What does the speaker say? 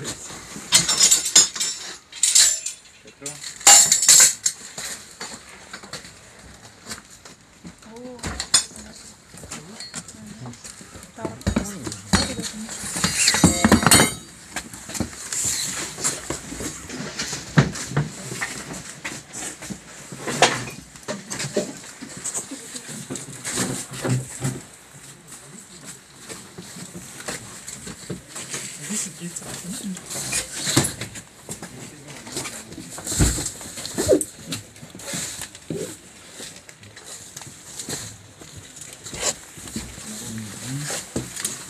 네, 그래서 This is.